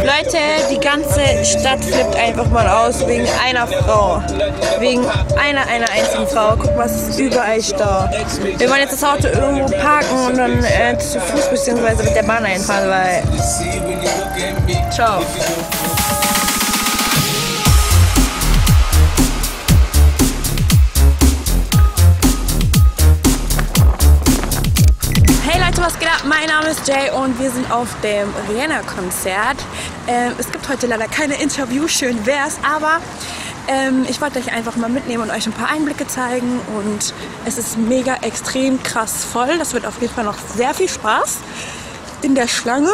Leute, die ganze Stadt flippt einfach mal aus wegen einer Frau. Wegen einer, einer einzigen Frau. Guck mal, es ist überall Stau. Wir wollen jetzt das Auto irgendwo parken und dann äh, zu Fuß bzw. mit der Bahn einfahren, weil... Ciao. Mein Name ist Jay und wir sind auf dem Rihanna-Konzert. Ähm, es gibt heute leider keine Interview, schön wär's, aber ähm, ich wollte euch einfach mal mitnehmen und euch ein paar Einblicke zeigen und es ist mega extrem krass voll. Das wird auf jeden Fall noch sehr viel Spaß in der Schlange.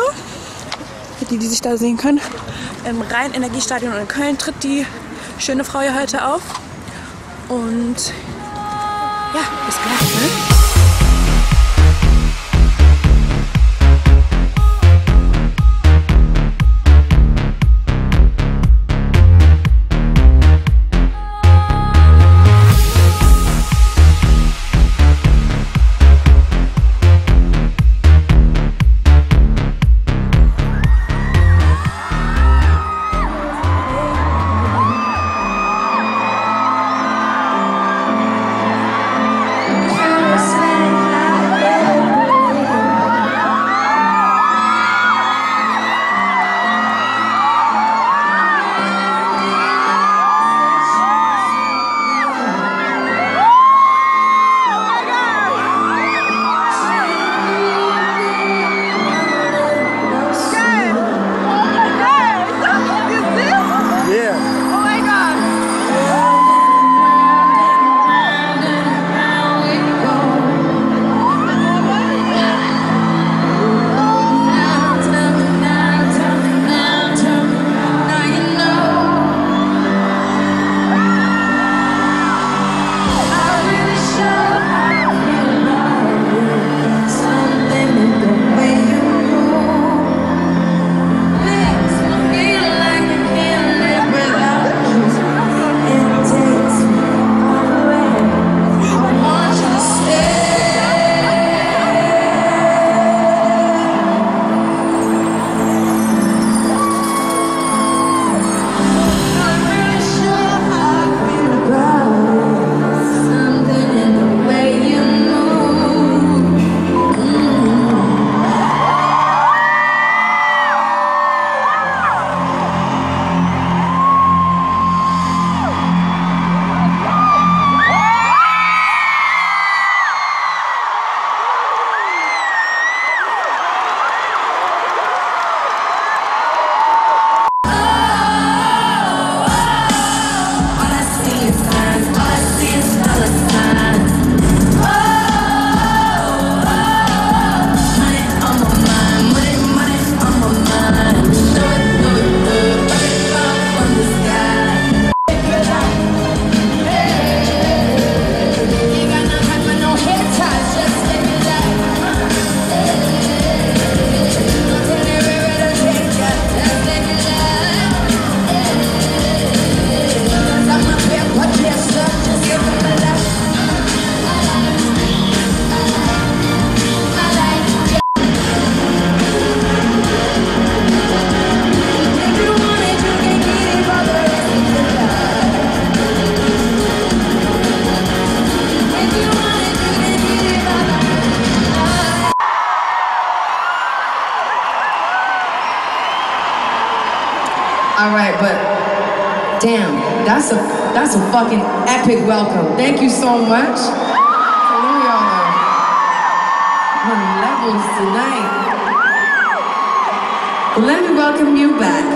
Für die, die sich da sehen können. Im Rhein-Energiestadion in Köln tritt die schöne Frau hier heute auf. Und ja, bis gleich. Ne? All right, but damn, that's a that's a fucking epic welcome. Thank you so much. Y'all. On levels tonight. Well, let me welcome you back.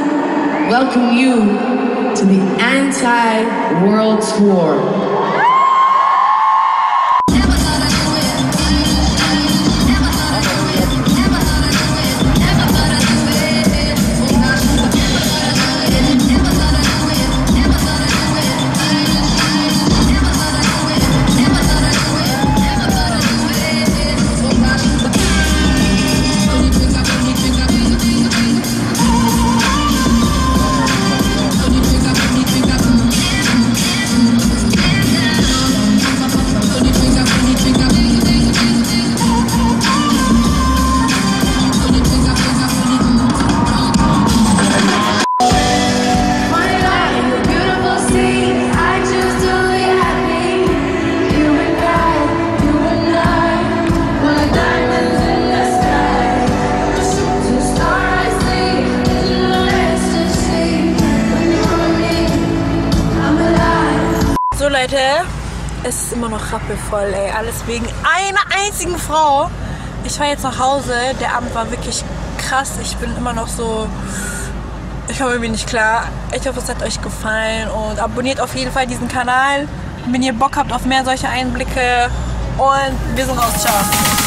Welcome you to the anti-world tour. Es ist immer noch rappelvoll, ey. Alles wegen einer einzigen Frau. Ich fahre jetzt nach Hause. Der Abend war wirklich krass. Ich bin immer noch so. Ich komme irgendwie nicht klar. Ich hoffe, es hat euch gefallen und abonniert auf jeden Fall diesen Kanal, wenn ihr Bock habt auf mehr solche Einblicke. Und wir sind raus. Ciao.